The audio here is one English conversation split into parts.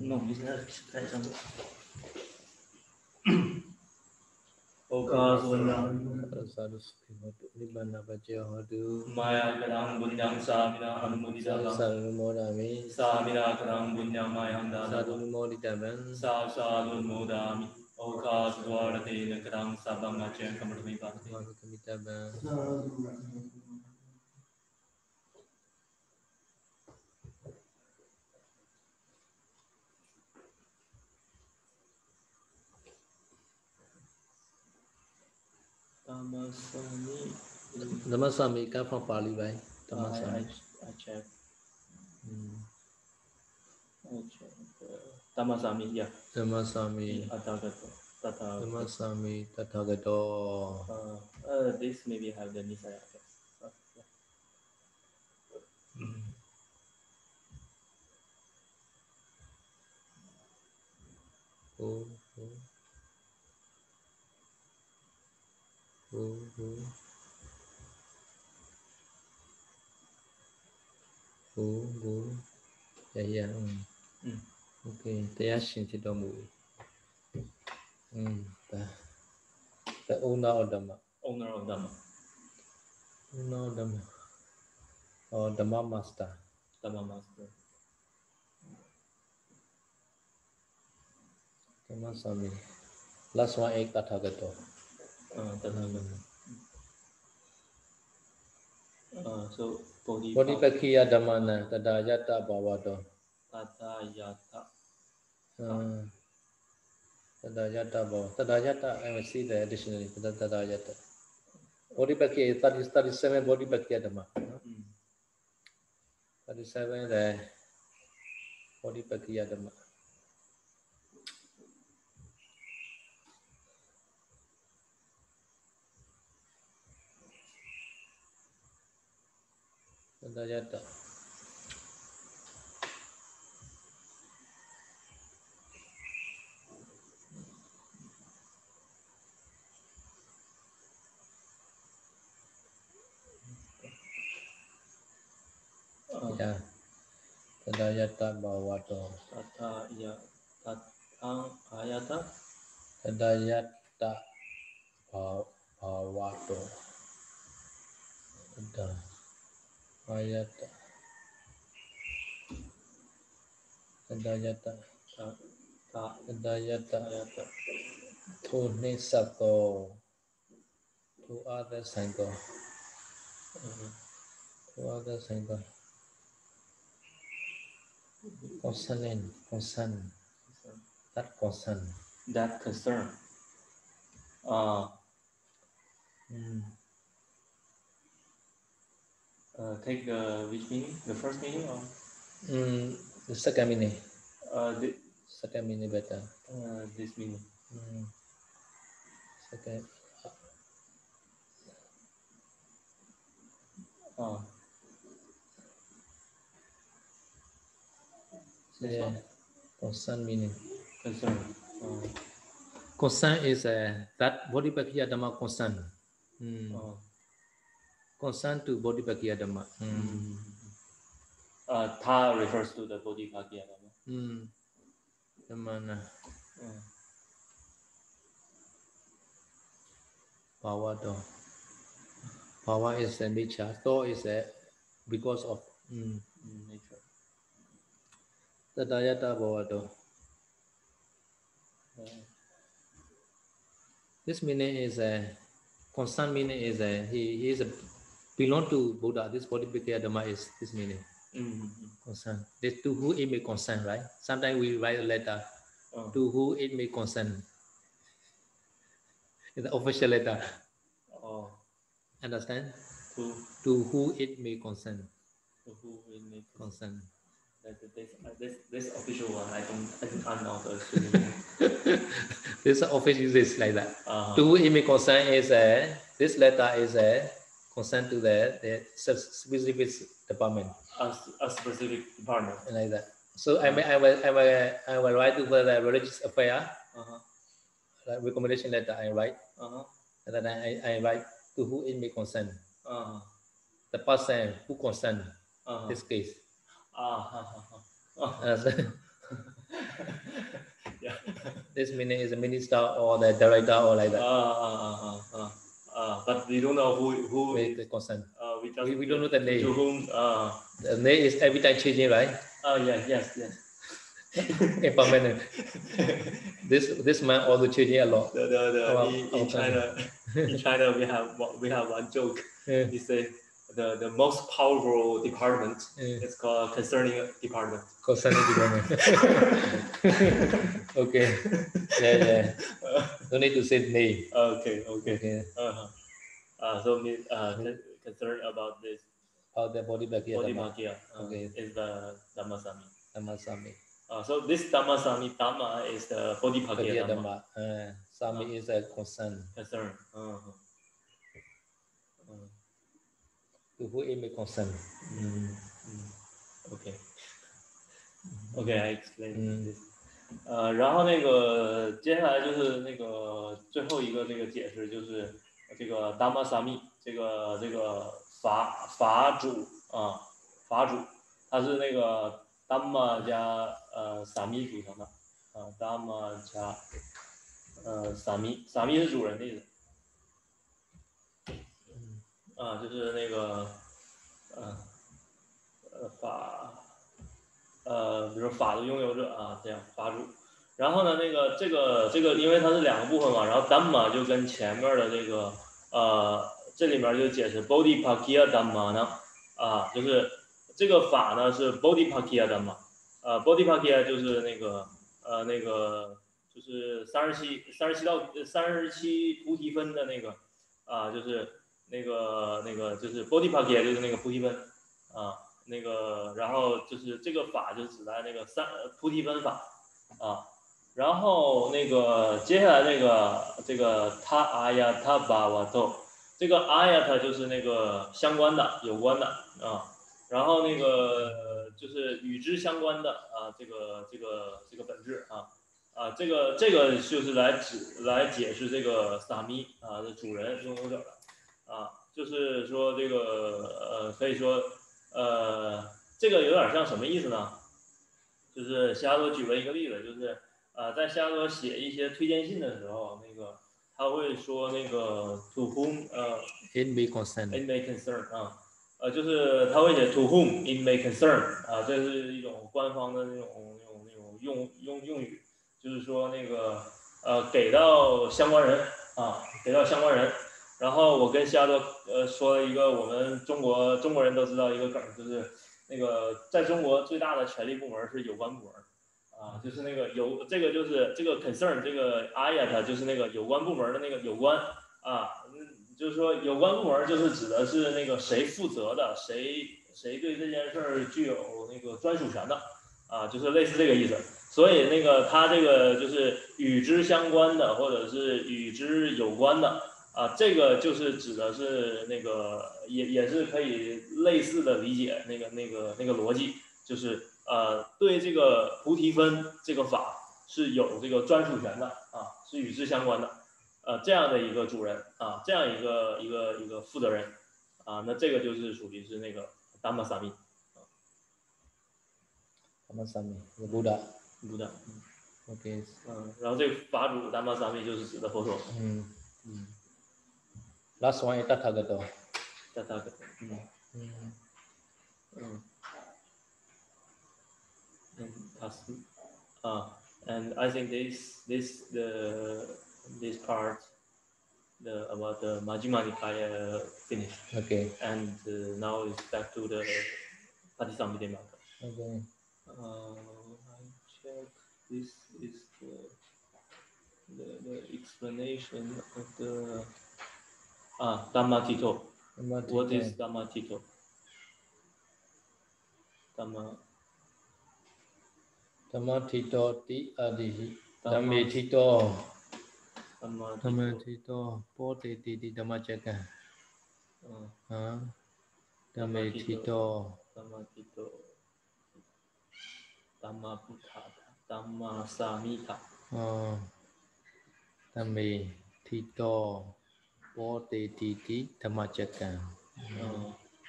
No, it's not. It's not. माया सा Tamasami. Tamasami come from Pali, right? Tamasami. I, I, I check. Mm. I check. Tamasami, yeah. Tamasami. Tathagato. Tamasami, Tathagato. Uh, uh, this maybe have the Nisaya. Uh, yeah. mm. Oh. Mm-hmm. Bu bu ya ya hmm. Mm. okey tayar sin ti do mu hmm ta ta una odama owner of dama una odama oh dama master. dama master. Dama sami last one ek tathagata tanah lemah. Uh, so bodi bodi kaki ada mana? Tada yata bawa tu. Tada yata. Tada ah. yata bawa. Tada yata I eh, will see the additionally. Tada tada yata. Bodi kaki tadi tadi seven bodi kaki ada mana? Hmm. Tadi seven eh, the bodi kaki ada mana? 跟大家等。ya tadayata bawato tata ya tata ayata tadayata bawato tadayata Hayata. Kedayata. Tak. Kedayata. Kedayata. Tu ni sato. Tu ada sangka. Mhm. Tu ada sangka. Konsonen. Konsen. That concern. That concern. Uh, mm. Uh, take the which meaning? The first meaning or Mm, the second meaning uh, the, second meaning better uh, this meaning? mm. second this yeah concern meaning Concern. Uh, concern is uh, that bodhipakhiya dhamma concern mm. uh, concern to bodhipakhiya dhamma mm. Uh, ta refers to the Bodhipakya Dhamma. Mm. Dhammana Mm. Power though. Power is a nature. Thought is a because of mm. Nature. Tadayata Bhavado. Uh, This meaning is a constant meaning is a he, he is a belong to Buddha. This Bodhipakya Dhamma is this meaning. mm, Concern. This to who it may concern, right? Sometimes we write a letter uh, to who it may concern. It's the official letter. oh, Understand? to, To who it may concern. to who it may Concern. this, uh, this, this official one, I don't, I don't know the this office uses like that. Uh, To who it may concern is a this letter is a concern to the, the specific department a, a specific department. And like that. So I may I will I will I will write to the religious affair Uh-huh. like recommendation letter I write Uh-huh. and then I, I write to who it may concern Uh-huh. the person who concern Uh-huh. this case. Ah, ha, ha. Understand? this meaning is a minister or the director or like that. Uh, that. uh, uh, uh, but we don't know who who. The consent. Uh, we We, we don't know the to name. whom. Uh, The name is every time changing, right? uh, yes, yes, yes. Impermanent. This this man also changing a lot. the, the, the, Our- in, our in China, in China, we have we have one joke. Yeah, We say the, the most powerful department yeah. is called concerning department. Concerning department. okay. Yeah, yeah. No need to say name. okay, okay. Okay. Uh-huh. Uh, so mean uh, con- concern about this Or the body here. body makia uh, Okay. is the Dhammasami. Dhammasami. Uh, so this Dhammasami Dhamma is the body here Dhamma Dhamma. Uh, Sami is a concern. concern. Uh-huh. Who it may concern. Mm. mm, okay. Okay, I explain Mm. this. 呃，然后那个接下来就是那个最后一个这个解释，就是这个 Dhamma Sami 这个这个法法主啊法主，它是那个 Dhamma 加呃 Sami 组成的啊 Dhamma 加呃 Sami Sami 是主人的意思啊，就是那个呃呃法。呃，比如法的拥有者啊，这样法主。然后呢，那个这个这个，因为它是两个部分嘛，然后 d h a m a 就跟前面的这个呃，这里面就解释 body p a k i a d h a m a 呢啊，就是这个法呢是 body p a k i a d h a m a 呃，body p a k i a 就是那个呃那个就是三十七三十七道三十七菩提分的那个啊，就是那个那个就是 body park，也就是那个菩提分啊。那个，然后就是这个法就指代那个三菩提分法啊，然后那个接下来那个这个他阿呀他巴瓦豆，这个阿呀它就是那个相关的有关的啊，然后那个就是与之相关的啊，这个这个这个本质啊啊，这个这个就是来指来解释这个萨弥啊的主人拥有者的啊，就是说这个呃可以说。呃，这个有点像什么意思呢？就是西亚多举了一个例子，就是呃，在西亚多写一些推荐信的时候，那个他会说那个 to whom 呃 It may concern. it may concern 啊，呃，就是他会写 to whom it may concern 啊，这是一种官方的那种那种那种用用用语，就是说那个呃给到相关人啊，给到相关人。然后我跟夏多呃说了一个我们中国中国人都知道一个梗，就是那个在中国最大的权力部门是有关部门，啊，就是那个有这个就是这个 concern 这个 ayat 就是那个有关部门的那个有关啊，就是说有关部门就是指的是那个谁负责的，谁谁对这件事儿具有那个专属权的啊，就是类似这个意思。所以那个它这个就是与之相关的或者是与之有关的。啊，这个就是指的是那个，也也是可以类似的理解那个那个那个逻辑，就是呃，对这个菩提分这个法是有这个专属权的啊，是与之相关的，呃，这样的一个主人啊，这样一个一个一个负责人啊，那这个就是属于是那个达玛萨密 Dhammasami. The Buddha. 不的，Okay. 嗯，然后这个法主达玛萨密就是指的佛陀，Mm. 嗯嗯 Mm. 嗯。and as uh, and I think this this the this part the about the Majjhima Nikaya finished Okay. and uh, now it's back to the Patisambhidamagga. Okay. Uh, I check this is the the, the explanation of the Ah, Dhammatito. Dhammatito. What is Dhammatito? Dhamma. Dhammatito ti adihi. Dhammatito. Dhammatito. Pote ti ti dhammacaka. Ah. Dhammatito. Dhammatito. Dhammaputta. Dhammasamitta. Ah. Dhammatito. Pote ti ti dhammachaka.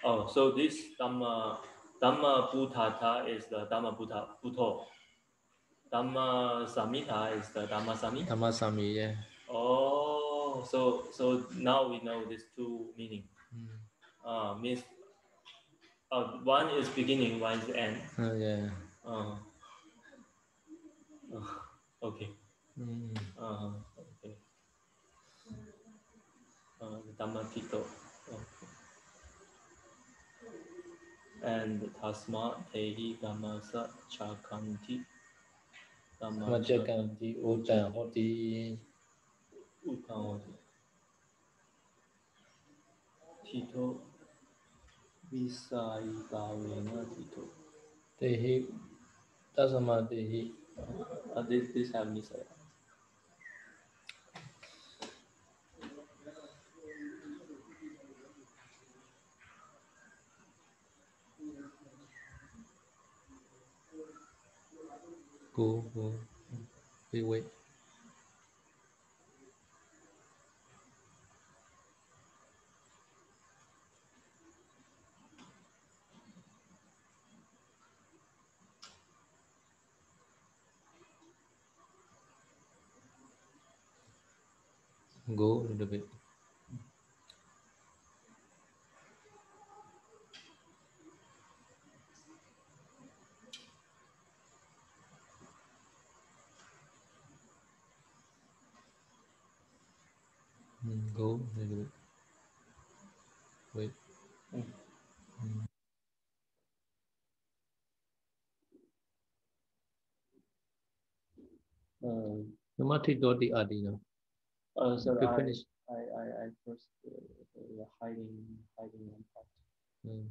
Oh, so this Dhamma Dhamma Buddhata is the Dhamma Buddha Bhutto. Dhamma Samhita is the Dhamma Sami. Dhammasami, yeah. Oh, so so now we know these two meaning. Mm. Uh, means uh, one is beginning, one is end. Uh, yeah. Uh, uh, okay. Mm. Uh, okay. Uh, Dhamma Tito. Okay. And Tasma Tehi Dhammasa Chakanti. Dhamma Majakanti Otan Hoti Uttamati. Tito Visai Bhavena Tito. Tehi Tasama Tehi Uh, this, this have Nisaya. Go, go. Wait, wait. Go a little bit. Mm, Go bit. Wait. Mm. Mm. Uh, Namati Dodi Adina. uh, so I, finish. I, I, I first uh, uh, hiding hiding one part. Mm.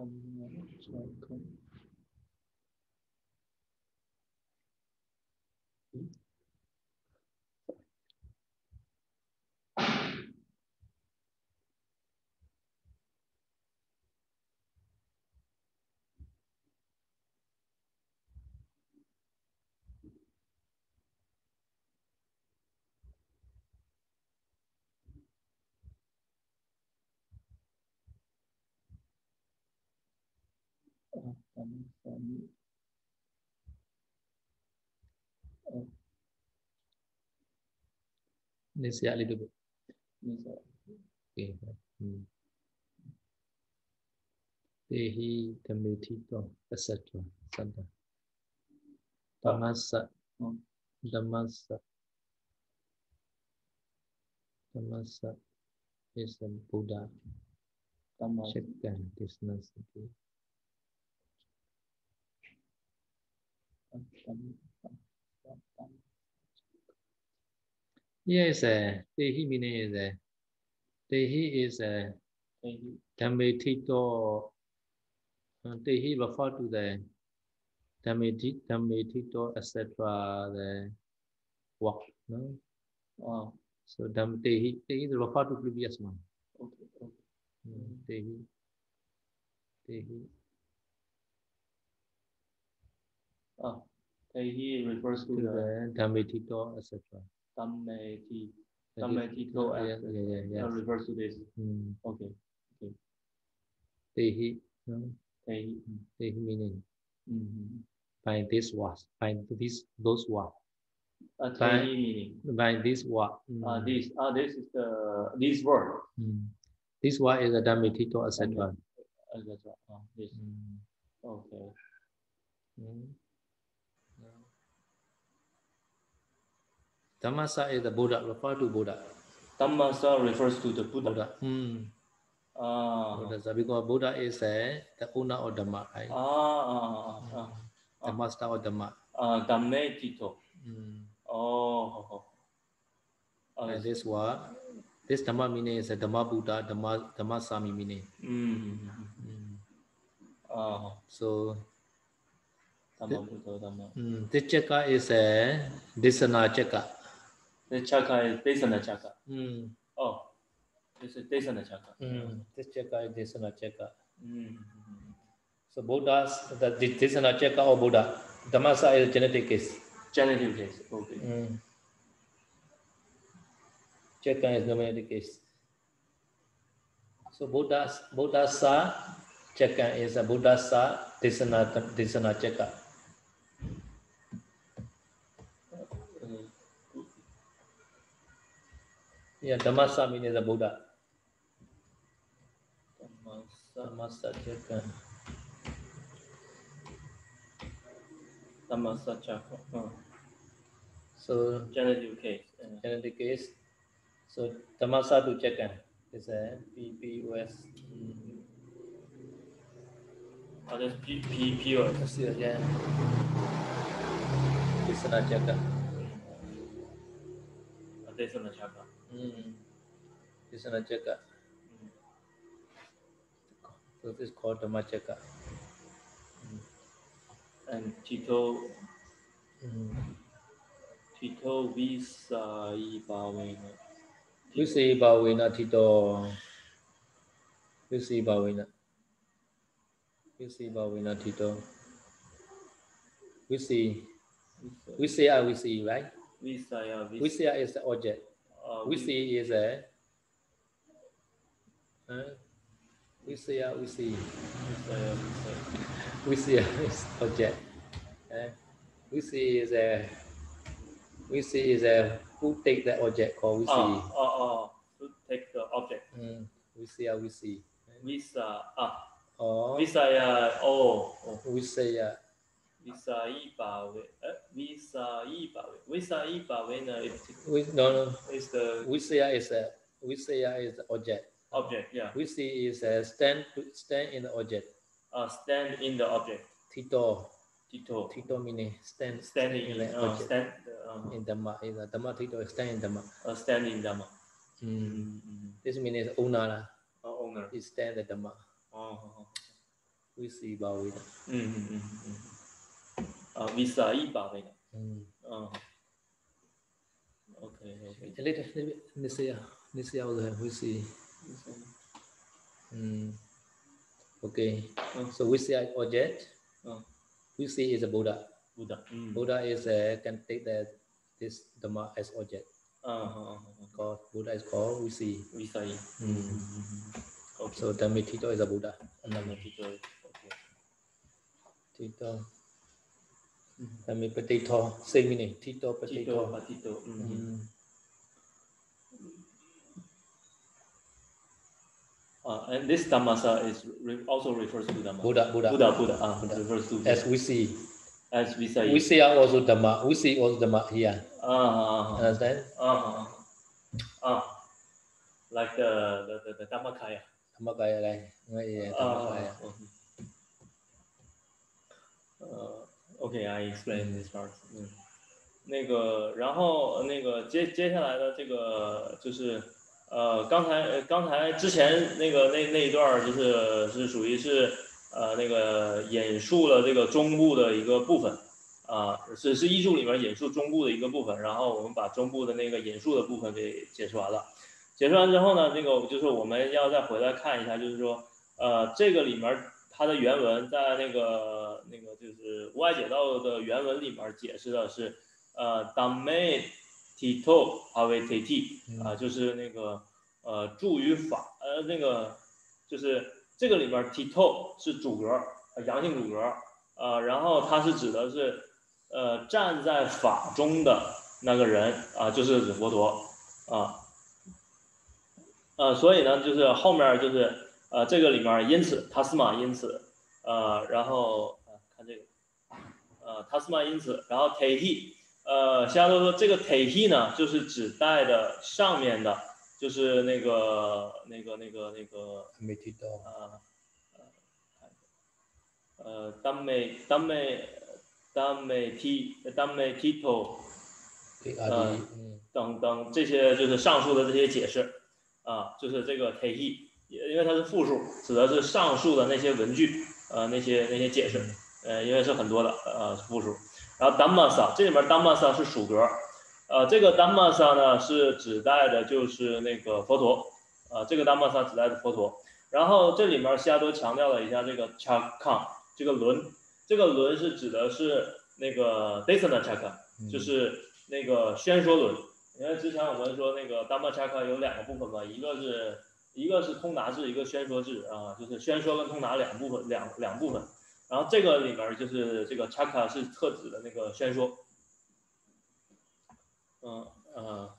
Dhamma Um, um, Ini siap lagi dulu. Ini siap. Hmm. Tehi demi tito esetu sada. Hmm. Tamasa. Tamasa. Tamasa. Isam Buddha. Tamasa. Sekian. Tisna sedih. Yes, uh, Tehi meaning is a Tehi is a Tehi. Dhammitito. Uh, Tehi refer to the Dhammiti, Dhammitito, etc. The work. No? Wow. So Dham Tehi, Tehi is refer to previous one. Okay. Okay. Mm, Tehi. Tehi. Ah, Tehi refers to To the the etc. Dhammeti. That is- Dhammetito Yeah, yeah, yeah, yeah. Uh, refers to this. Mm. Okay. Tehi. No? Tehi. Tehi meaning Mm-hmm. by this was, by this, those what. Uh, By- meaning. By this what. Uh, Mm. this. Uh, this is the this word. Mm. This what is a Dhammitito, etc. Uh. Uh. Mm. Okay. Mm. Dhammasa is the Buddha, refer to Buddha. Dhammasa refers to the Buddha. Buddha. Mm. Ah. Buddha. So because Buddha is uh, the owner of Dhamma, right? Ah. Ah. Ah. The master of Dhamma. Ah. Dhammetito. Mm. Oh. Uh, And this what? This Dhamma meaning is a Dhamma Buddha, Dhamma, Dhamma Sami meaning. mm. Mm. Ah. So Dhamma Buddha Dhamma. mm, this chakra is a Desana chakra. the chakra is Desanachaka. Mm. Oh, this is Desanachaka. Mm. This chakra is Desanachaka. Mm. So Buddhas, the Desanachaka or Buddha, Dhammasa is genetic case. Genetic case, okay. Mm. Chakra is nomadic case. So Buddhas, Buddha's sa, chakra is a Buddha's sa desana Buddhasa, Desanachaka. Ya, yeah, Damasa means the Buddha. Damasa, Damasa Jaka. Damasa Jaka. Oh. Ha. So, genetic case. Ha. Yeah. Genetic case. So, Damasa to Jaka. Is a PPOS. Oh, that's PPOS. That's it, yeah. Kisana Jaka. Oh, that's on the Jaka. Mm. Is Mm. So this is called a ah. Mm. And Tito. Hmm. Tito Visa Ibawena. Visa Ibawena Tito. Visa Ibawena. Visa Ibawena Tito. Visa. Visa are Visa, ah, right? Visa, yeah. Visa. Visa ah, is the object uh, we see is a uh, we see uh, we see we see ah we see, we see a object. Uh, we see is a we see is a who take the object called we see. Uh, uh, uh, who take the object? Mm, we see uh, we see. We see uh, uh. Oh. We say uh, oh. We say uh, Visa Ibawe. Uh, eh, Visa Ibawe. Visa Ibawe no, is, no, no. is the Visa is a Visa is the object. Object, yeah. Visa is a stand stand in the object. Uh, stand in the object. Tito. Tito. Tito meaning stand. Standing in, the uh, object. Stand, uh, in Dhamma. In the Dhamma Tito ah, stand in Dhamma. Uh, stand in Dhamma. Mm. Mm-hmm. This means owner. La. Uh, owner. He stand the Dhamma. Oh. oh, oh. Visa Ibawe. Mm-hmm. Mm-hmm. Mm uh, visa E ပါမယ်။အာ Okay okay. A little this year this year also have we see. Mm. Okay. Uh. So we see object. Uh. We see is a Buddha. Buddha. Mm. Buddha is a can take that this Dhamma as object. Uh -huh. Called Buddha is called we see. We see. Mm. -hmm. Okay. So Dhammitito is a Buddha. Dhammitito. Okay. Tito. Mm-hmm. Kami petito, same ini, eh, Tito petito. Tito petito. Mm -hmm. Mm-hmm. Uh, and this Dhammasa is re- also refers to Dhamma. Buddha, Buddha. Buddha, Buddha. Ah, uh, Buddha. Refers to As we see. As we say, We see also Dhamma. We see also Dhamma here. Uh, uh, uh, Understand? Uh, uh, uh, like the, the, the, the Dhammakaya. Dhammakaya, right? Yeah, Dhammakaya. Ah, uh, uh, uh, OK，I explain this part. 嗯，那个，然后那个接接下来的这个就是呃，刚才刚才之前那个那那一段儿就是是属于是呃那个引述了这个中部的一个部分啊、是是译注里面引述中部的一个部分，然后我们把中部的那个引述的部分给解释完了。解释完之后呢，这个就是我们要再回来看一下，就是说呃这个里面它的原文在那个那个就是无碍解道的原文里面解释的是呃 dame tito teti 啊，就是那个呃助于法呃那个就是这个里面 tito 是主格呃阳性主格呃，然后它是指的是呃站在法中的那个人啊，就是指佛陀啊。呃，所以呢，就是后面就是呃，这个里面因此塔斯马因此，呃，然后呃看这个，呃，塔斯马因此，然后 tehi，呃，夏多说这个 tehi 呢，就是指代的上面的，就是那个那个那个那个 Dhamma Tito. 呃呃呃，丹美丹美丹美 T 丹美 Tito Uh. Mm. 等等这些就是上述的这些解释啊，就是这个 tehi，因为它是复数，指的是上述的那些文具，呃，那些那些解释，呃，因为是很多的，呃，复数。然后 dhammasa 这里面 dhammasa 是属格，呃，这个 dhammasa 呢是指代的就是那个佛陀，呃，这个 dhammasa 指代的佛陀。然后这里面西亚多强调了一下这个 chakra 这个轮，这个轮是指的是那个 desana chakra，就是那个宣说轮，因为之前我们说那个 Dhamma Chakra 有两个部分嘛，一个是一个是通达制，一个宣说制啊，就是宣说跟通达两部分，两两部分。然后这个里面就是这个 Chakra 是特指的那个宣说。嗯嗯。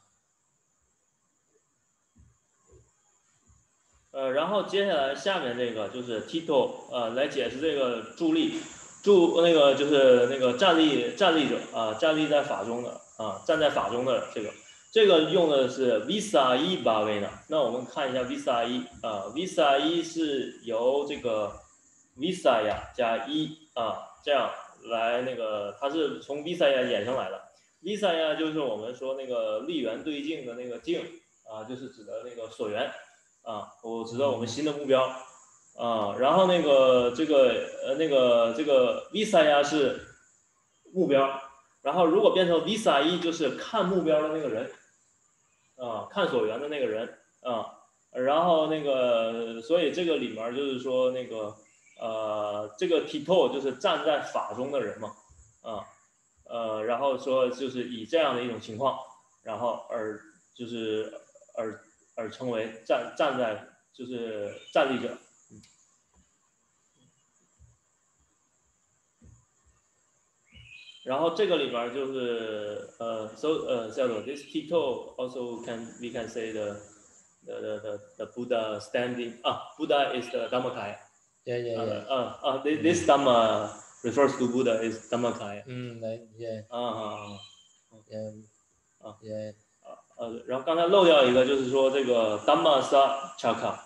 呃，然后接下来下面这个就是 Tito，呃，来解释这个助力，助那个就是那个站立站立者啊，站立在法中的啊，站在法中的这个，这个用的是 Visa 一八维呢。那我们看一下 Visa 一啊，Visa 一是由这个 Visa 呀加一啊，这样来那个，它是从 Visa 呀衍生来的。Visa 呀就是我们说那个立源对镜的那个镜啊，就是指的那个所源。啊，我知道我们新的目标，啊，然后那个这个呃那个这个 Visa 呀是目标，然后如果变成 Visa 一就是看目标的那个人，啊，探索员的那个人，啊，然后那个所以这个里面就是说那个呃这个 Tito 就是站在法中的人嘛，啊，呃，然后说就是以这样的一种情况，然后而就是而。而成为站站在就是站立者，然后这个里边就是呃，so 呃叫做 this Tito also can we can say the the the the Buddha standing 啊，Buddha is the Dhammakaya。Yeah yeah yeah。啊啊，this this Dhamma refers to Buddha is Dhammakaya。嗯，yeah。啊啊啊，yeah 啊，yeah。呃，然后刚才漏掉一个，就是说这个 Dhamma sa chaka，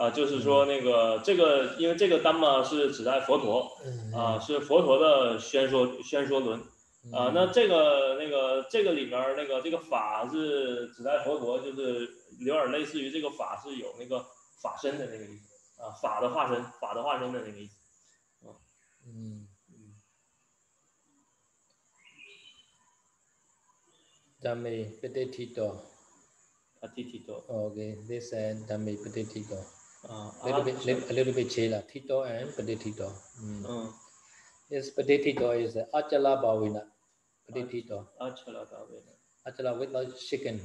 啊，就是说那个这个，因为这个 Dhamma 是指代佛陀，啊，是佛陀的宣说宣说轮，啊，那这个那个这个里面那个这个法是指代佛陀，就是有点类似于这个法是有那个法身的那个意思，啊，法的化身，法的化身的那个意思，啊，嗯。Dhammi Patitito. Patitito. Okay, this and Dhammi Patitito. Uh, a little bit, li- a little bit chela. Tito and Patitito. Mm. Uh, yes, Patitito is Achala Bhavina. Patitito. Achala Bhavina. Achala without shaking.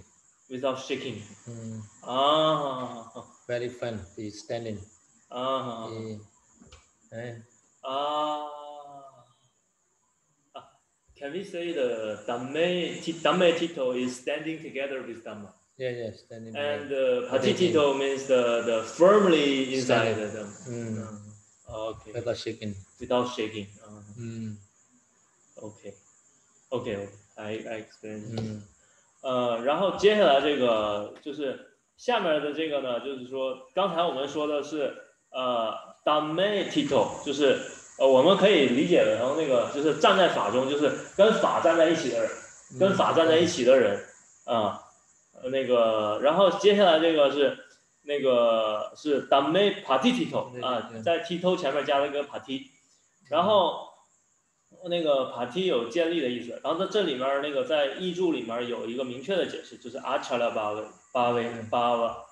Without shaking. Mm. Ah. Very fun. He's standing. Ah. He, eh. Ah. Can we say the Dhamme Tito is standing together with Dhamma? Yeah, yeah, standing. And uh, Patitito means the, the firmly inside Standing. them. Mm. Okay. Without shaking. Without shaking. Uh, Mm. okay. Okay, okay. I, I explain. 嗯呃，然后接下来这个就是下面的这个呢，就是说刚才我们说的是呃 Dhamme Tito，就是呃，我们可以理解成那个就是站在法中，就是跟法站在一起的人，跟法站在一起的人啊， 那个，然后接下来这个是那个是 dame patitito 啊，在 tito 前面加了一个 parti，然后那个 parti 有建立的意思，然后在这里面那个在译注里面有一个明确的解释，就是 achala 八位八位八瓦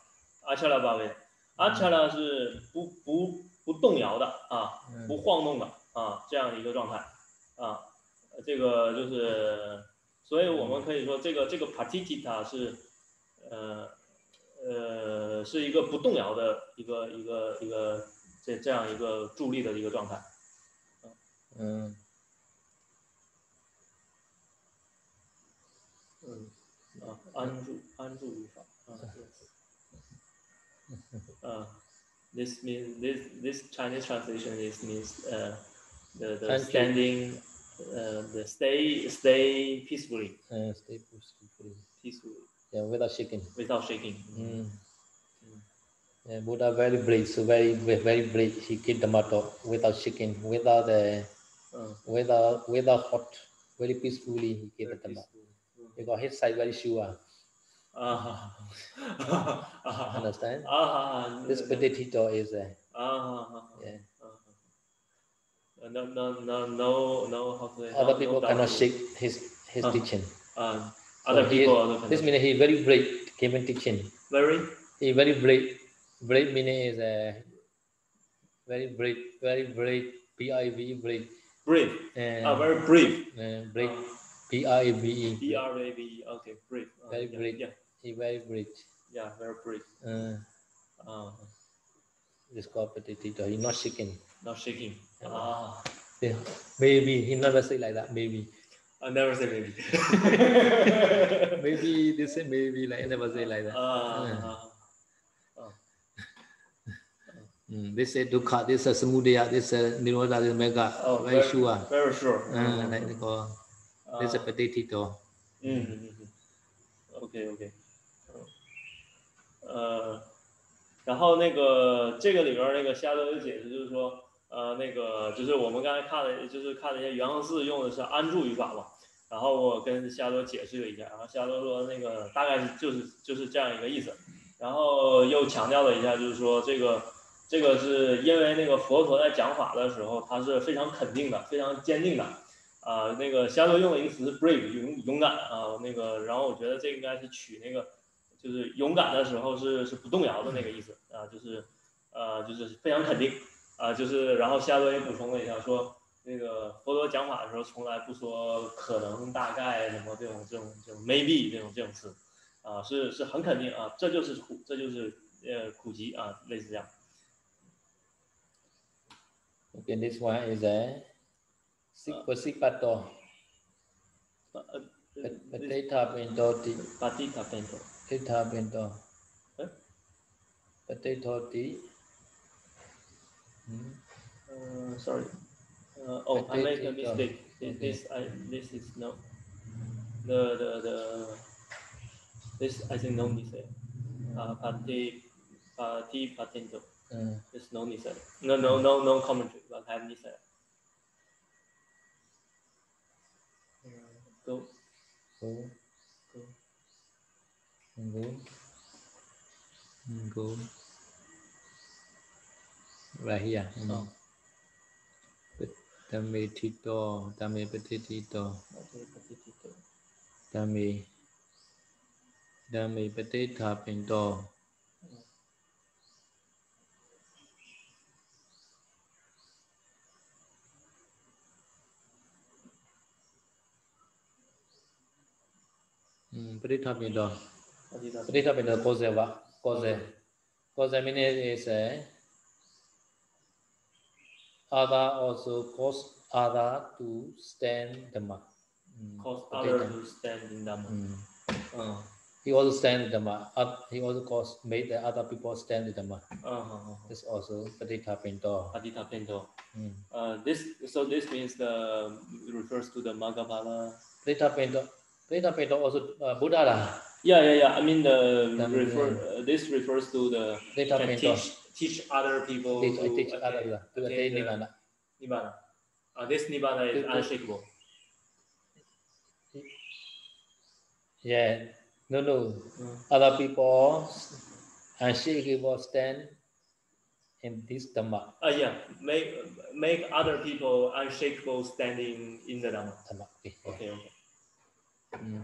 ，achala 八位，achala 是不不。不动摇的啊，不晃动的啊，这样的一个状态啊，这个就是，所以我们可以说这个这个 patitita 是，呃呃，是一个不动摇的一个一个一个这这样一个助力的一个状态，嗯，嗯，啊，安住安住语法啊，嗯。this means this this Chinese translation is means uh, the the standing uh, the stay stay peacefully. Uh, stay peacefully. Peacefully. Yeah, without shaking. Without shaking. Mm. Mm. Yeah, Buddha very brave, so very very brave. He keep the motto without shaking, without uh, uh. without without hot, very peacefully he keep the motto. Because his side very sure. Uh, Understand? Uh, this potato is a uh, yeah. No, no, no, no, no. How to Other people no cannot shake his his teaching. Uh, other people. He, this means he very brave, given teaching. Very. He very brave. Brave meaning is a very brave, very brave. B I V brave. Brave. Uh, ah, very brave. Uh, brave. B R A V E. B R A V E. Okay, brave. Uh, Very yeah, brave. Yeah, He very brave. yeah, very brave. Uh, Uh, called potato. He not shaking. not shaking. Yeah. Ah, Yeah. Maybe he never say like that. Maybe. I never say maybe. maybe they say maybe like never say like that. Ah, Mm, they say dukkha, this is samudaya, this is nirodha, this is mega. oh, very sure. Very sure. Uh, like they call. This is Ah, potato. 嗯嗯嗯嗯，OK OK，呃，然后那个这个里边儿那个夏多有解释，就是说，呃，那个就是我们刚才看的，就是看了一下元亨寺用的是安住语法嘛，然后我跟夏多解释了一下，然后夏多说那个大概是就是就是这样一个意思，然后又强调了一下，就是说这个这个是因为那个佛陀在讲法的时候，他是非常肯定的，非常坚定的。啊、那个夏多用的一个词是 brave，勇勇敢啊、那个，然后我觉得这应该是取那个，就是勇敢的时候是是不动摇的那个意思。啊、就是呃就是非常肯定。啊、就是然后夏多也补充了一下说，那个佛陀讲法的时候从来不说可能、大概什么这种这种这种 maybe 这种这种词啊、是是很肯定啊，这就是苦，这就是呃苦集啊，类似这样。Okay, this one is a sipato. 呃呃 Potato bento ti.，patita bento。Potato bento. Eh? Potato ti. Mm. Uh, sorry. Uh, oh, I I made a it mistake. This, Okay. this, I, this is no. The, the, the, this, I think no mistake. Uh, parti, parti patento. Uh, There's no mistake. No, no, no, no commentary, but I have mistake. Uh, go, go. go. Go. Mm, Go. Right here. Mm. Oh. ตเมทิตโตตเมปฏิทิตโตตเมตเมปฏิทาเป็นโตปฏิทาเป็นโตปฏิทาเป็นโตโกเซวะโกเซโกเซมิเนเอเซ other also cause other to stand Dhamma. Mm, Cause other to stand in Dhamma. Mm. Uh, He also stand Dhamma. oth- He also cause made the other people stand Dhamma. uh, uh, uh. That's also Patita Pinto. Patita bento. Mm. Uh, this so this means the refers to the Magabala. Patita Pinto. Patita Pinto also uh, Buddha. Yeah, yeah, yeah. I mean the refer. Uh, this refers to the Pinto. teach teach other people Teach, I to teach attain- other lah. To attain attain the Nibbana. nibbana. Uh, this nibbana is To- to- unshakable. Yeah. No, no. Mm. Other people unshakable stand in this Dhamma. Uh, yeah, make make other people unshakable standing in the Dhamma. Dhamma. Okay. OK OK。 Mm.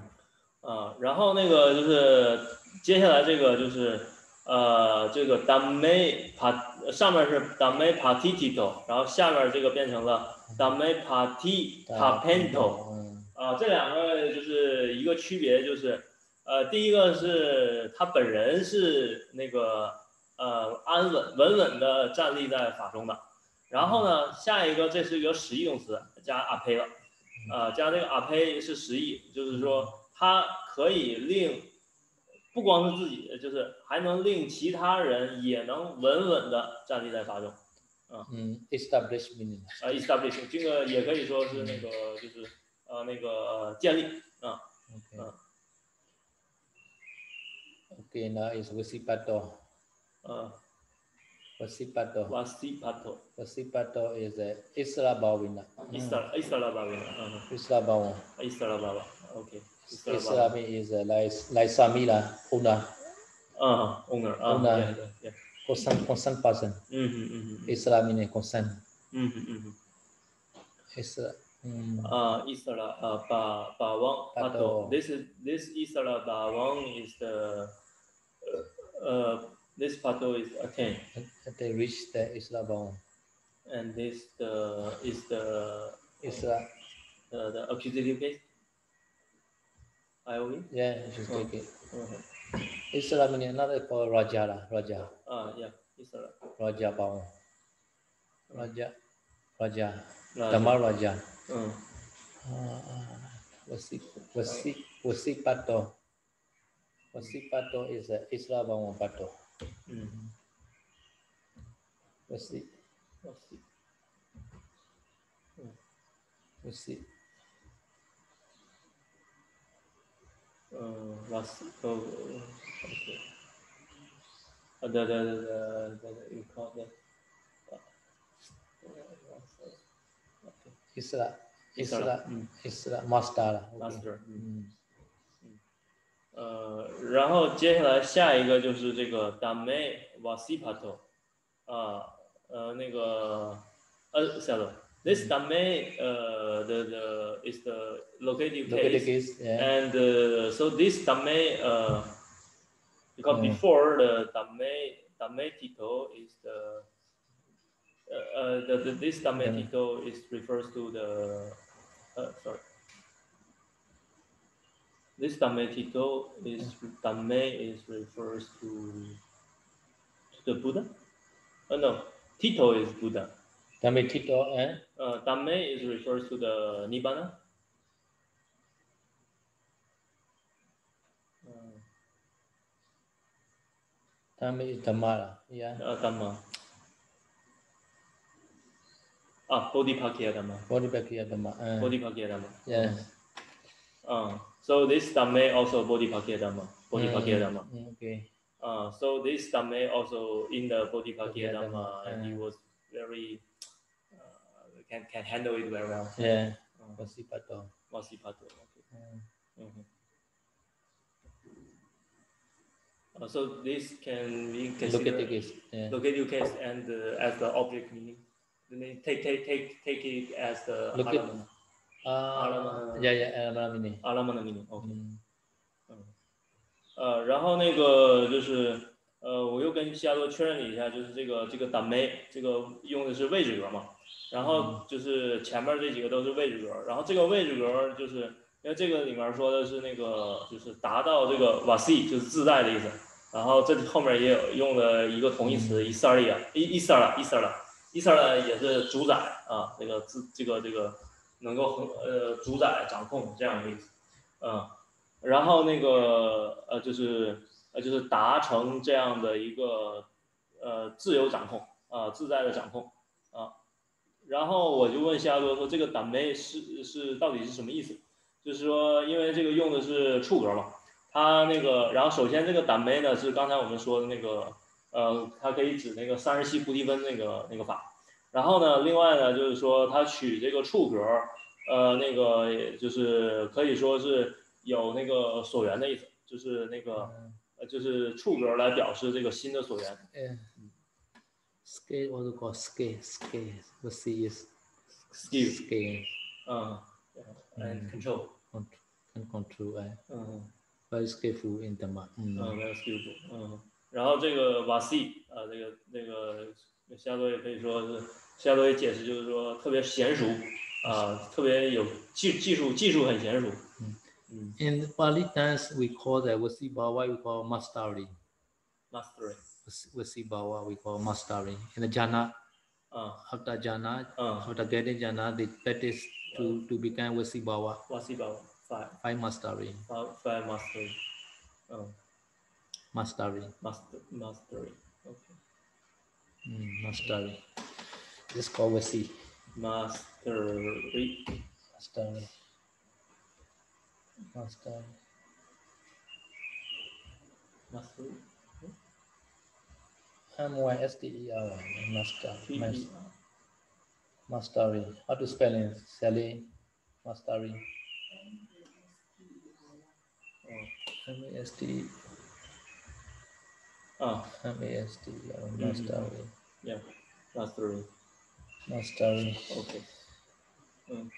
啊，然后那个就是接下来这个就是 呃这个 dame pa 上面是 dame patitito，然后下面这个变成了 dame pati tapento。Mm. 啊，这两个就是一个区别，就是呃，第一个是他本人是那个呃安稳稳稳的站立在法中的，然后呢，下一个这是一个实义动词，加阿胚了，呃，加这个阿胚是实义，就是说它可以令不光是自己，就是还能令其他人也能稳稳的站立在法中。嗯嗯 Established meaning. 呃，establish 这个也可以说是那个就是呃那个呃建立啊。Okay. Uh. Okay, now is Vasipato. 嗯 Vasipato.，wasipato Vasipato is a Isra Bhavina. isra isra baba，嗯 Isra Bhava.，isra baba OK isra Islami is uh, uh Laisamila, owner. Uh, owner. Uh, owner. Yeah, yeah. Concerned, concerned person. Mm-hmm, mm-hmm. Islam uh, in a concern. Mm-hmm, mm-hmm. Islam. Uh, mm. Uh, Isra uh, ba, Bawang Pato. This is this Isra Bawang is the uh, this Pato is attained. They reach the Isra Bawang. And this the is the is the, the accusative case. I? Yeah, you should take it. Oh. Isra means another called Raja. lah, Raja. Ah, yeah. Isra. Raja Pao. Raja. Raja. Dhamma Raja. Raja. Uh, Wasik. Wasik. Wasik Pato. Wasik Pato is a Isra Pao Pato. Mm -hmm. Wasik. Wasik. Wasik. uh, was uh, okay. 啊，对对对对对 he the, the, sala mas dala Master, Master. 嗯，呃，然后接下来下一个就是这个 Dame Vasipato，啊，呃，那个，呃，下头。，this dame，呃，the the is the locative Look at the case。case. Yeah. And uh, so this dame, uh, because Mm. before the dame dame tito is the uh, uh, the, the this dame Mm. tito is refers to the uh, sorry. This dame tito is dame is refers to to the Buddha. Oh no, tito is Buddha. Dami Tito and Uh, dame is refers to the nibbana. Uh, Dami is Dhamma lah. Yeah. uh, Dhamma. Ah, Bodhipakya Dhamma. Bodhipakya Dhamma. Uh, Bodhipakya Dhamma. yeah. Uh, so this Dhamme also Bodhipakya Dhamma. Bodhipakya Mm, Dhamma. mm, Okay. Uh, so this Dhamme also in the Bodhipakya Dhamma, he uh. was very can can handle it very well. Yeah. Uh, Wasipato. Vasipato. Okay. Mm. Mhm. Uh, so this can be Look at the considered case. Yeah. locative case and uh, as the object meaning. Then they take take take take it as the Look at- alamana, Uh, Alama- yeah, yeah, Alamini. alamana meaning. Okay. Mm. 呃，然后那个就是呃，我又跟西亚多确认了一下，就是这个这个打梅这个用的是位置格嘛， 然后就是前面这几个都是位置格，然后这个位置格就是因为这个里面说的是那个就是达到这个瓦西就是自在的意思，然后这后面也有用了一个同义词伊斯尔利亚伊伊斯尔拉伊斯尔拉伊斯尔拉也是主宰啊，这个自这个这个能够很呃主宰掌控这样的意思，嗯。然后那个呃，就是呃，就是达成这样的一个呃自由掌控啊、自在的掌控啊。然后我就问夏多说，这个胆杯是是到底是什么意思？就是说，因为这个用的是触格嘛，它那个，然后首先这个胆杯呢是刚才我们说的那个呃，它可以指那个三十七菩提分那个那个法。然后呢，另外呢就是说它取这个触格，呃，那个就是可以说是。有那个所缘的意思，就是那个呃，就是触格来表示这个新的所缘。Yeah. Scale, what do you call scale? Scale. The C is Skill， scale 嗯，and control， cont- and control. Uh, 嗯 very skillful in Dhamma. 嗯 Mm. ，very skillful，嗯。然后这个瓦西啊，这个那个夏多也可以说是夏多也解释，就是说特别娴熟啊，特别有技技术技术很娴熟。嗯 In Pali times, we call that Vasibawa, we call Mastari. ，mastery， Vas- Vasibawa, we call mastering. In the jhana, uh, after jhana, uh, after getting jhana, the that is to, to become Vasibawa. Vasibawa, five. Five mastering. Five, five mastering. Oh. Mastering. Master, mastering. Okay. Mm, mastering. This is called Vasi. Mastery. Mastery. Mastery. Mastery. M Y S T E R Y. Mastari. P Mas- E Mastari. How to spell it? Sally. Mastari. R. M A S T Ah, M A S T E R. Mastari. yeah. Mastery. Mastari. OK。嗯，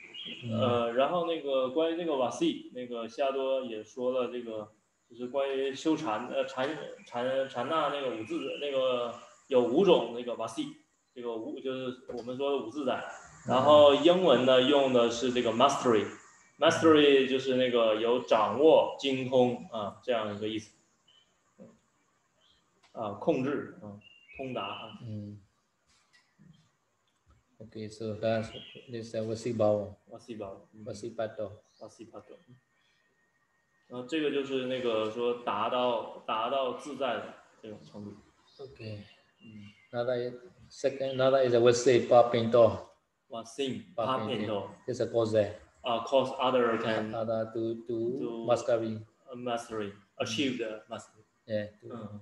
嗯呃，然后那个关于这个瓦西，那个夏多也说了这个， 就是关于修禅呃禅禅禅那那个五字那个有五种那个瓦西，这个五就是我们说的五自在。然后英文呢用的是这个 mastery。mastery 就是那个有掌握、精通啊这样一个意思。啊，控制啊，通达啊。嗯。Okay, so that's this is wasibao. Wasibao. Wasipato. Wasipato. 然后这个就是那个说达到达到自在的这种程度。Okay. 嗯。Another second, another is a wasipapinto. Wasim papinto. This is a cause there. Uh, cause other can. Other to to, to mastery. Mastery. Achieve the mastery. Yeah. To,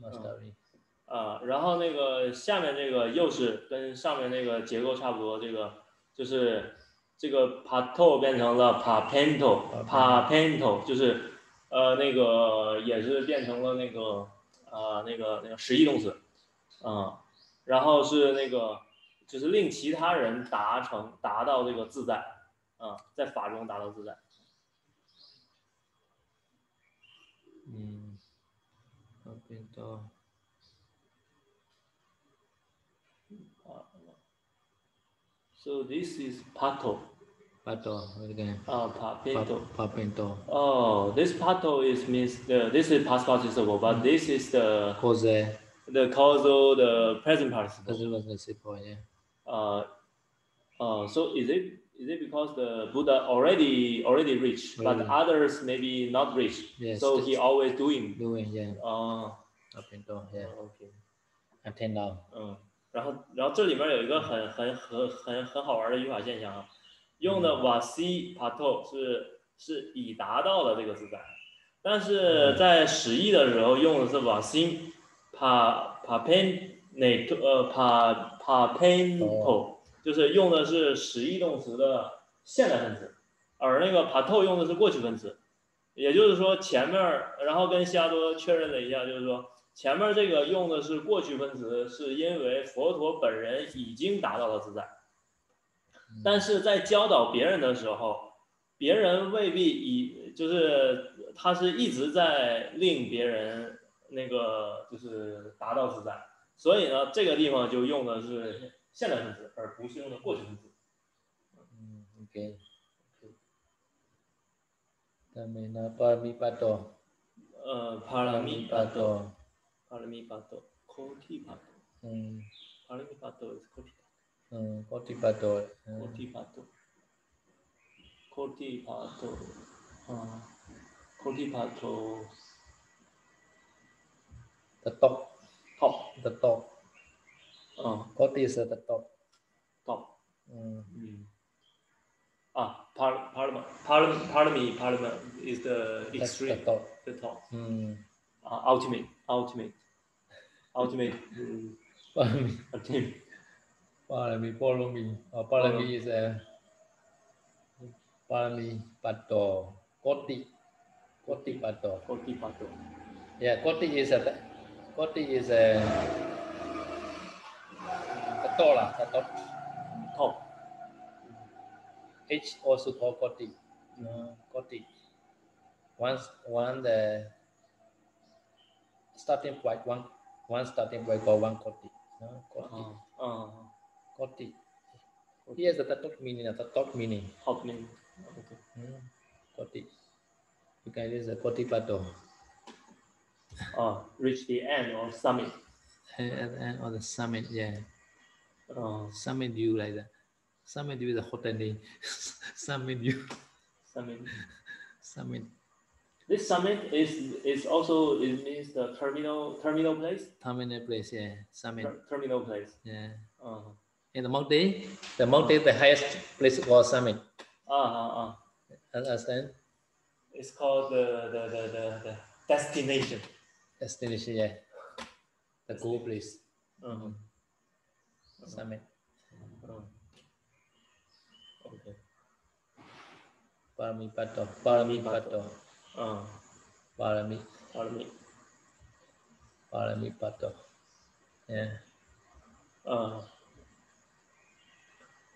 mastery. 啊，然后那个下面这个又是跟上面那个结构差不多，这个就是这个 pato 变成了 papento，papento 就是呃那个也是变成了那个呃那个那个实义动词，啊，然后是那个就是令其他人达成达到这个自在，啊，在法中达到自在。嗯。So this is pato. Pato again. Ah, papento. Papento. Oh, this pato is means the this is past participle, but mm. this is the cause. The causal, the present participle. Present participle, yeah. Uh, uh, so is it is it because the Buddha already already reached, but others maybe not reached? Yes. So he always doing. Doing, yeah. Uh, Papento, yeah. Okay. Until now. 嗯。然后，然后这里面有一个很很很很很好玩的语法现象啊， 用的瓦西帕透是是已达到了这个自在，但是在实义的时候用的是瓦西帕帕佩内托呃帕帕佩托，就是用的是实义动词的现在分词，而那个帕透用的是过去分词，也就是说前面，然后跟西亚多确认了一下，就是说。前面这个用的是过去分词，是因为佛陀本人已经达到了自在，但是在教导别人的时候，别人未必以就是他是一直在令别人那个就是达到自在，所以呢，这个地方就用的是现在分词，而不是用的过去分词。嗯，OK。那么那巴米巴多，呃，帕拉米巴多。Paramipato, Kotipato. Mm. Paramipato is Kotipato. Mm, Kotipato. Mm. Kotipato. Kotipato. Uh, Kotipato. The top. Top. The top. Uh, Koti is at the top. Top. Mm. Mm. Ah, par, parliament, parliament, parliament, parliament is the extreme, the top. The top. Mm. Uh, ultimate, ultimate. ultimate Parami. ultimate. Parami, Parami. Uh, Parami is a Parami Pato. Koti. Koti Pato. Koti Pato. Yeah, Koti is a Koti is a top lah, top. H also called Koti. Uh, Koti. Once one the starting point one one starting point called one koti. No, koti. Uh, uh, koti. Here's the top meaning, the top meaning. Top meaning. Okay. Hmm. Koti. You can use the koti pato. Oh, reach the end or summit. At the end or the summit, yeah. Uh, summit view like that. Summit view is a hotel name. summit view. Summit. Summit. This summit is is also it means the terminal terminal place. Terminal place, yeah. Summit. Ter terminal place. Yeah. Uh, In the mountain, the mountain, the highest place was summit. Uh, uh, uh. Understand? It's called the the the the, the destination. Destination, yeah. The goal place. Uh -huh. Summit. Uh, okay. Paramipato. Paramipato. Uh, Parami. Parami. Parami Pato. Yeah.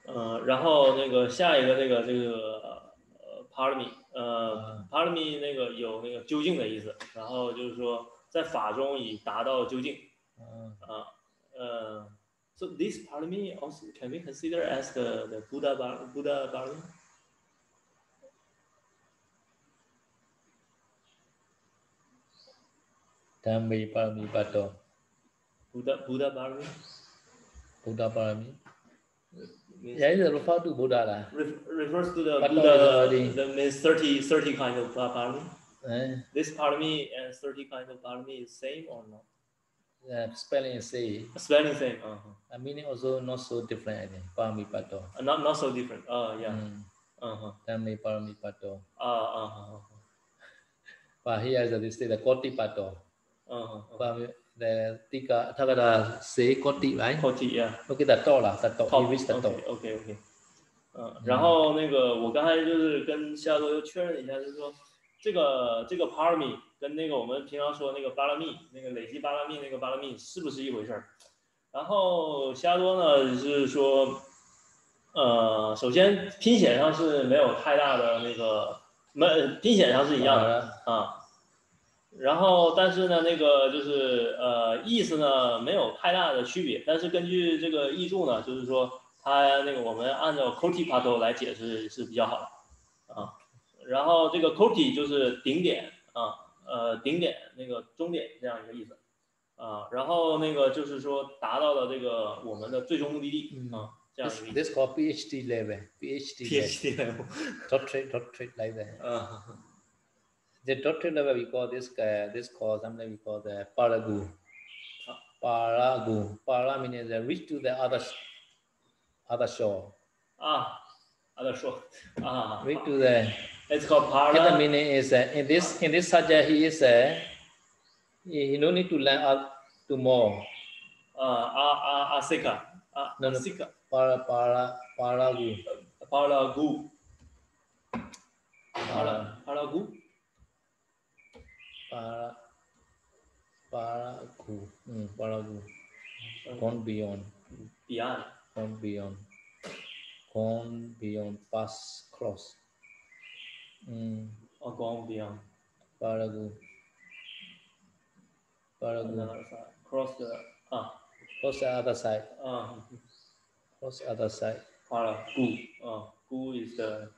嗯，然后那个下一个那个这个呃，parami，呃，parami 那个有那个究竟的意思，然后就是说在法中已达到究竟。嗯啊呃，so this parami also can we consider as the Buddha bar Buddha barun？Dhamma parami 巴多。Buddha Buddha barun。Buddha parami。Yeah, it's refer to Buddha lah. refers to the Buddha. already. The means 30, 30 kind of pa- parami. Eh? This parami and 30 kind of parami is same or not? Yeah, spelling is same. Spelling same. Uh-huh. I meaning also not so different, I think. Parami Pato. Uh, not not so different. Uh yeah. Mm. Uh-huh. Dhammi Parami Pato. Uh uh-huh. But here is they say the Koti Pato. 对，这个它给他谁扣底来扣底啊？OK，达到了达到了。OK，OK。嗯，然后那个我刚才就是跟夏多又确认一下，就是说这个这个帕拉米跟那个我们平常说那个巴拉密，那个累积巴拉密，那个巴拉密是不是一回事？然后夏多呢，就是说呃，首先拼写上是没有太大的那个，没拼写上是一样的啊。然后但是呢，那个就是呃意思呢没有太大的区别，但是根据这个译注呢，就是说它那个我们按照 koti pato 来解释是比较好的啊。然后这个 koti 就是顶点啊，呃顶点那个终点这样一个意思啊。然后那个就是说达到了这个我们的最终目的地啊，这样 This, 一个意思。this called PhD level. PhD level. PhD doctorate like that. 嗯 the doctorate level, we call this uh, this course, something we call the paragu. Paragu. Para means uh, reach to the other other shore. Ah, other shore. Ah. Reach to the. It's called para. The meaning is uh, in this in this subject he is uh, he, he no need to learn up to more. Uh, uh, uh, asika. Uh, no, no. Asika. Para para paragu. Paragu. Para, paragu para, paragu, mm, paragu, gone beyond, beyond, gone beyond, gone beyond, pass cross. Mm. Or gone beyond. Paragu. Paragu. Cross the, ah. Cross the other side. Ah. Cross the other side. Paragu. Ah. Gu is the.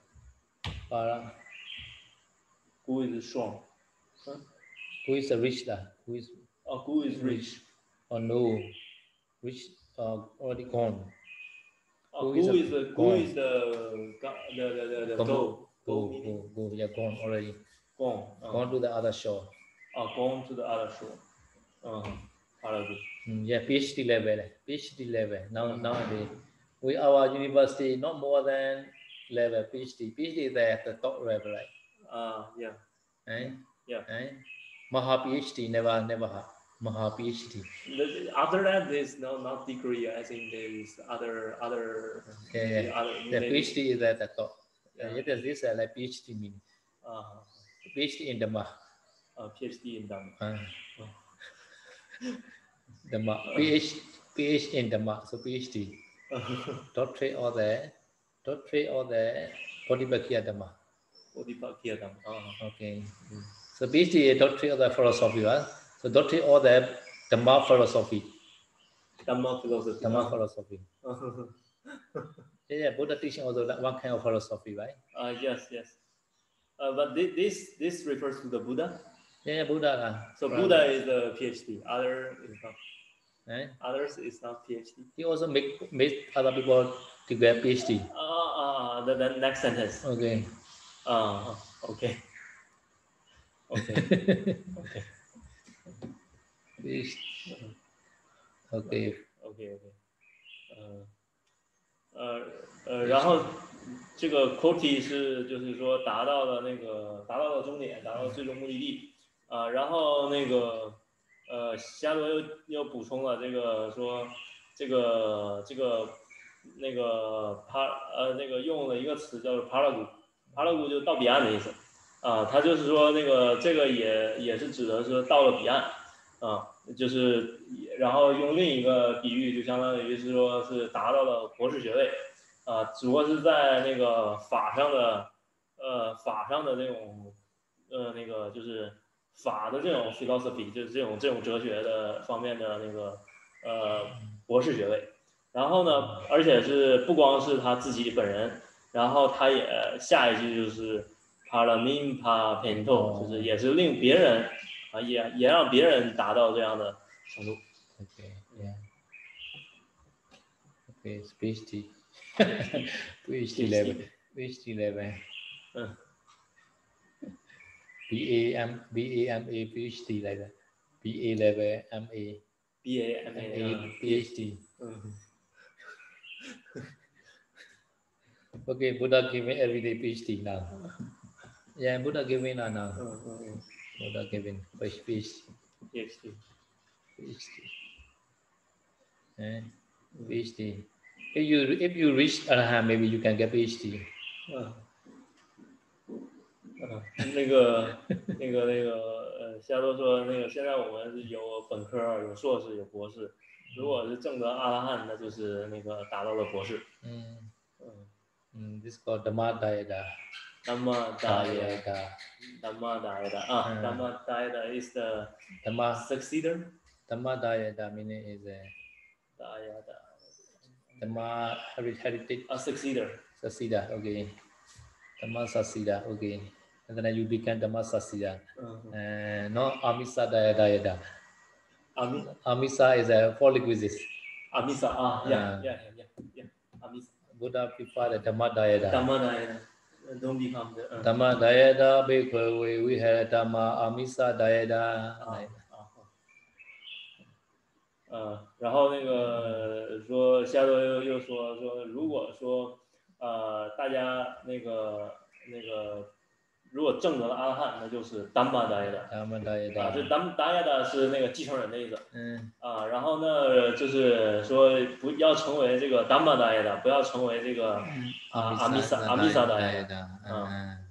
Para. Gu is strong. Huh? Who is rich lah? Who is? Oh, who is rich? Or no, rich uh, already gone. Oh, who, who is, is the who is the the the, the, the go go go go yeah gone already. Gone. Uh -huh. Gone to the other shore. Oh, gone to the other shore. Uh -huh. Mm, yeah, PhD level, eh. PhD level. Now uh-huh. nowadays, we our university not more than level PhD. PhD is at the top level, right? Uh, yeah. Right? Yeah. Right? Maha PhD never never. Maha PhD. The- After that, there's no not degree. I think there is other other Yeah, yeah. other The maybe- PhD is at the top. Yeah. It is this uh, like PhD mean. 啊 PhD in Dhamma. 啊 PhD in Dhamma. Uh, Oh. Dhamma. PhD, PhD in Dhamma. So PhD. Doctorate or the doctorate or the Bodhibhakya Dhamma. Bodhipakya Dhamma. Ah, Okay. So PhD is doctorate of the philosophy, right? So doctorate or the Dhamma philosophy. Dhamma philosophy. Dhamma philosophy. Ah, Yeah, yeah, Buddha teaching also that one kind of philosophy, right? Ah, yes, yes. Uh, but thi- this this refers to the Buddha. Yeah, Buddha. lah. So Right. Buddha is the PhD. Other is not. Eh? Others is not PhD. He also make make other people to get PhD. Ah, ah, the, the next sentence. Okay. Ah, okay. Okay. Okay. PhD. Okay. OK OK，呃呃呃，然后这个 Koti 是就是说达到了那个达到了终点，达到了最终目的地啊、然后那个呃夏罗又又补充了这个说这个这个那个帕呃那个用了一个词叫做 Paragu，Paragu 就到彼岸的意思啊、他就是说那个这个也也是指的是到了彼岸啊、就是然后用另一个比喻，就相当于是说是达到了博士学位，啊、只不过是在那个法上的，呃，法上的那种，呃，那个就是法的这种 philosophy，就是这种这种哲学的方面的那个，呃，博士学位。然后呢，而且是不光是他自己本人，然后他也下一句就是 pento，就是也是令别人啊，也也让别人达到这样的程度。Okay, yeah. Okay, it's PhD. PhD level. PhD level. Uh. B A M B A M A PhD level. B A level M A B A M A A 啊 PhD. 嗯 Okay, Buddha giving everyday PhD now. Yeah, Buddha giving now now. 嗯嗯嗯 Buddha giving PhD. ，PhD， PhD. Eh? PhD. If you if you reach Arahant, maybe you can get PhD. 嗯嗯，那个那个那个呃，夏多说那个现在我们是有本科、有硕士、有博士，如果是证得阿拉汉，那就是那个达到了博士。 Mm. 嗯， Mm, this is called Dhamma Dayada. Dhammadayaka. Dhammadayaka. Ah, hmm. uh, Dhammadayaka is the Dhamma. succeeder. Dhammadayaka meaning is a Dayada. Dhamma heritage. Ah, a succeeder. Succeeder, okay. Dhamma succeeder, okay. And then you become Dhamma succeeder. Uh-huh. Hmm. Uh, eh, no, Amisa Dayadayada. Ami. Amisa is a four liquids. Amisa, ah, yeah, uh, yeah, yeah, yeah, yeah. Amisa. Buddha prefer the Dhamma Dayada. Dhamma Dayada.，don't become the 嗯 Dhamma Dayada Bhikkhave Vihara Dhamma Amisa Dayada. 啊啊，呃，然后那个说夏多又又说说，如果说呃大家那个那个如果证得了阿拉汉，那就是丹巴达耶的 Dhamma 啊，这丹达耶的是那个继承人的意思。Mm. 啊，然后呢就是说不要成为这个丹巴达耶的，不要成为这个啊阿米萨阿米萨达耶达，嗯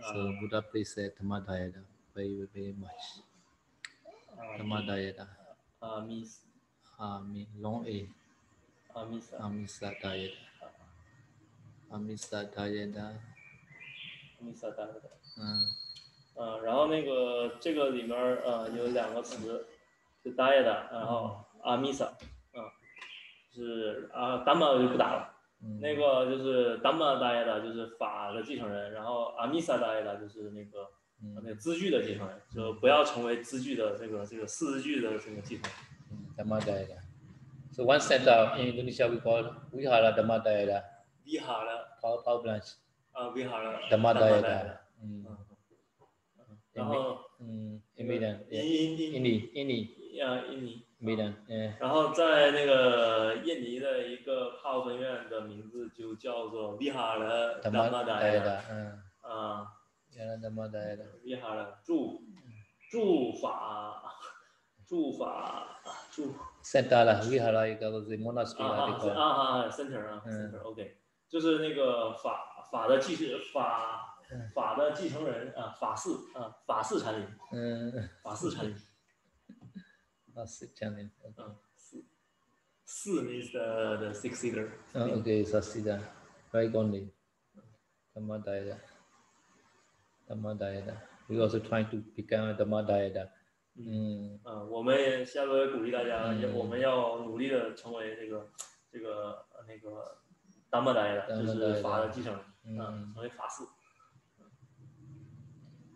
，So Buddha please say Dhamma very very much. Dhamma Amis. Amis. Long Amis. Amis，然后那个这个里面呃有两个词，是 Daya 的，然后 Amis，嗯，是啊咱们我就不打了。那个就是丹玛 d i 的，就是法的继承人，然后阿弥萨 d i 的就是那个嗯那个字句的继承人，就不要成为字句的这个这个四字句的这个继承人。Mm, Dhamma Dayada. So one center in Indonesia we call Vihara Dhamma Dayada. 维哈了 Power, power branch. 啊，维哈了 Dhamma 达耶 Dayada. Mm. 然后 Mm. In Medan. 印 Yeah. 印印 Ini, ini, 呀印尼。嗯。然后在那个印尼的一个泡温院的名字就叫做 v i h a r a m a d a y 嗯。啊。v i h a r a m di h a r a 住住法住法住。圣达了 v i h a r a 一个是 monastery 啊啊，center 啊，center，OK，就是那个法法的继承法法的继承人啊，法式啊，法式禅林，嗯，法寺禅林。That's it, channel. Okay. 嗯寺寺 means the the successor Oh, okay, Sasida. Very godly. Dhamma Dayada. Dhamma Dayada. We also trying to become a Dhamma Dayada. Mm. 嗯，我们也下周也鼓励大家，嗯也我们要努力的成为这个这个呃那个达摩达耶的，就 Dhamma 是 Dayada 法的继承人，嗯嗯，成为法寺。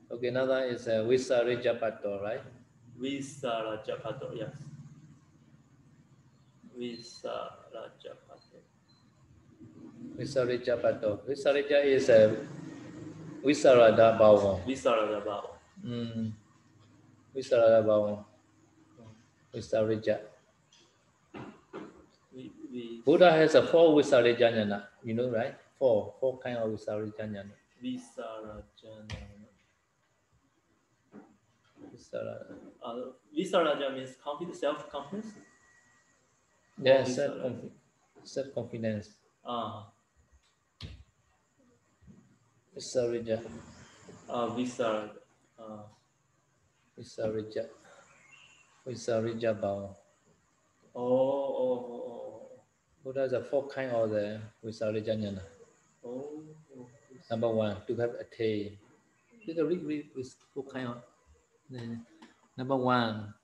Okay, another is uh, Visarajapato, right? Visara Japato, yes. Visara Japato. Visarajapato. Visaraja is a Visarada Bhava. Visara Japato. Mm. Visarada Bhava. Visaraja. Vi, vi, Buddha has a four Visarajanyana, you know, right? Four, four kind of Visarajanyana. Visara Jana. Visara. Uh, Visara Jana means confidence, self confidence. Yeah, Visara. self self confidence. Ah, Visaraja. uh, Visara. Uh, Visaraja. Visaraja Bhava. oh, oh, oh, Buddha has a four kind of the Visarajanyana. oh, oh, oh. Number one, to have a tail. Look at read, read with four kind of. The- Number one,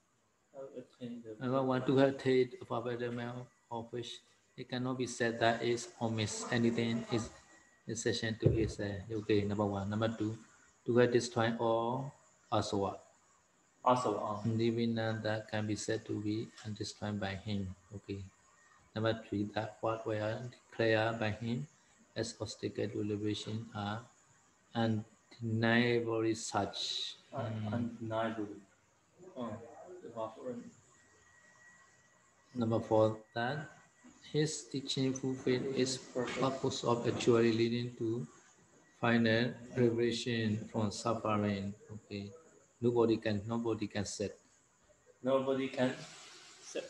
the- number one, to have tail of a male or fish. It cannot be said that is omis. Anything is essential to is uh, okay. Number one. Number two, to have destroy all aswa. asava. that can be said to be undestroyed by him. Okay. Number three, that what were declared by him as obstacle to liberation are undeniably neighbor is such. Undeniable. Mm. Oh, Number four, that his teaching fulfilled its purpose of actually leading to final liberation from suffering. Okay. Nobody can, nobody can set. Nobody can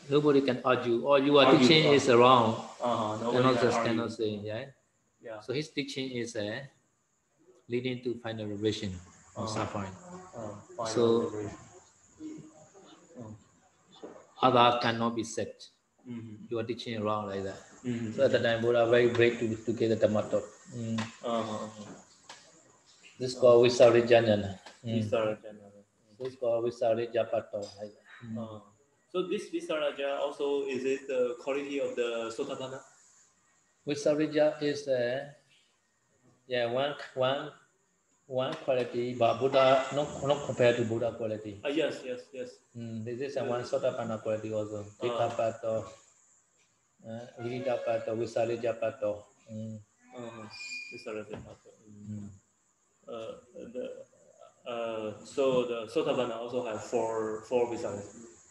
nobody can argue. All you are argue, teaching uh, is wrong. Uh-huh, nobody argue. cannot say. Yeah? yeah. So his teaching is a leading to final revision Uh, suffering. So-. Other cannot be said. Mhm. You are teaching wrong like that. Mhm. So at the time Buddha very brave to, to get the taught. Mm. Uh-huh. This is called Visarijanyana. This Mm. Visarajana. This is called Visarijapato. Like that. Mm. Uh, so this Visaraja also is it the quality of the Sotapanna? Visarija is uh, yeah one one one quality, but Buddha not not compared to Buddha quality. Ah yes, yes, yes. Mm, this is a one Sotapanna quality also. Tikapato, uh, Viridapato, Visarijapato. Mm. Uh, Visaraja. Mm. Mm. Uh, the uh, so the Sotapanna also have four four Visaraja.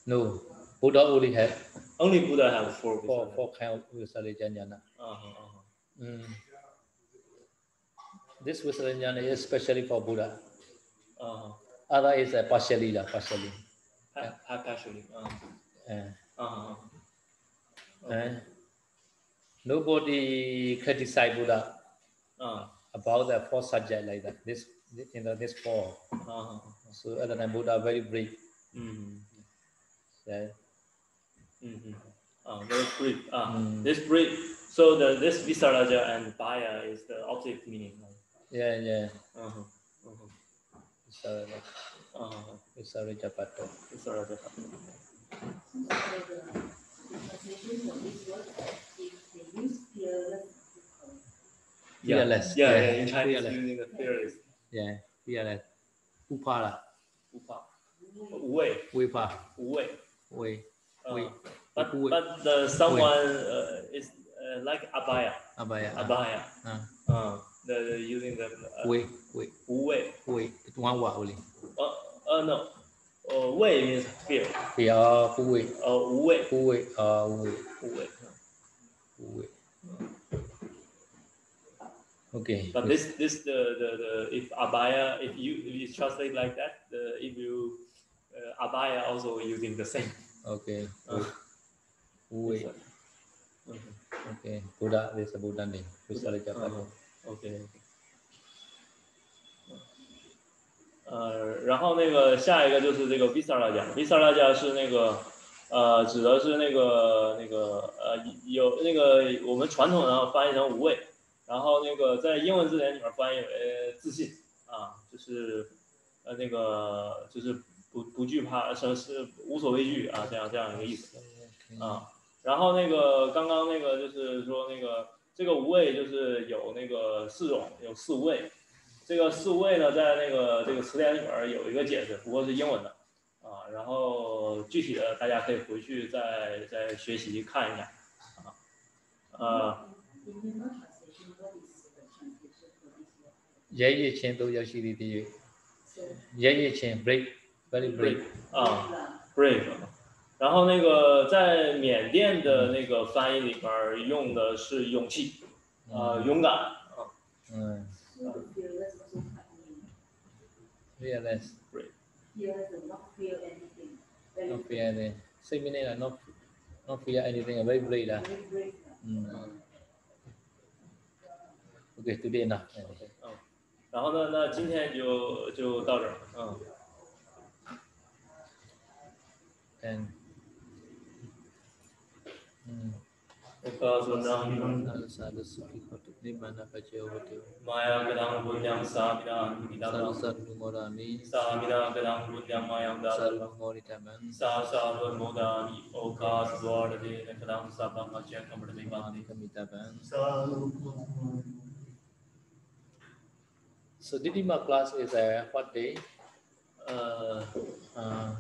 No, Buddha only had Only Buddha have four four four kind of Visarijanyana. Uh-huh, uh-huh. Mm. This Visarijanyana is especially for Buddha. Uh-huh. Other is uh, partially, lah, partially. Ha- ha- Partially. Uh, Uh, uh-huh. uh, nobody criticize Buddha Uh, about the four subject like that. This you know this four. uh-huh. So the time Buddha very brave. Mm-hmm. Yeah. Mm-hmm. Uh, very brief. Uh, Mm. This brief. So the this Visaraja and Baya is the opposite meaning. right? Yeah, yeah. Uh-huh. Uh-huh. Visarija, Uh-huh. Visarijapato. Visaraja. Yeah. Fearless. Yeah, Yeah, yeah, in Chinese fearless. using the fearless. Yeah, fearless. Upala, 无怕，无畏， Vipa, 无畏。 Wei, Uh, Wei. but Wei. but the someone uh, is uh, like abaya, Abaya. abaya. Uh, Uh, the using the uh, way way way way it's one word only. Uh, uh no. Uh, way means fear. Fear uh, way. Uh, way. Way uh way. Way. Way. Okay. But this this the, the, the if abaya if you if you translate like that the if you uh, abaya also using the same. Okay. Uh, way. Okay. Buddha this is Buddha name. Buddha Buddha. OK。呃，然后那个下一个就是这个 Visaraja，Visaraja 是那个呃，指的是那个那个呃有那个我们传统上翻译成无畏，然后那个在英文字典里面翻译为自信啊，就是呃那个就是不不惧怕，是是无所畏惧啊，这样这样一个意思。啊，然后那个刚刚那个就是说那个这个无谓就是有那个四种有四无谓这个四无谓呢在那个这个词典里边有一个解释不过是英文的。啊然后具体的大家可以回去再再学习看一下。啊啊言叶签都叫 c d d 言叶签 break，very break 啊 break 然后那个在缅甸的那个翻译里边用的是勇气，啊，勇敢啊。嗯。Fearless. Fearless. Not fear anything. Not fear anything. Similar. Not not fear anything. Very brave. Very brave. Okay, today enough. Okay. 然后呢？那今天就就到这儿。嗯。嗯 मायाकदाम्बुद्यं सामिनां सर्वमोदामि सामिनाकदाम्बुद्यं मायां सर्वमोदितमं सा सर्वमोदामि ओकास्वाडदे नकदां सापमचकमडमिमानिकमितमं So Didima class is a what day? Uh, uh,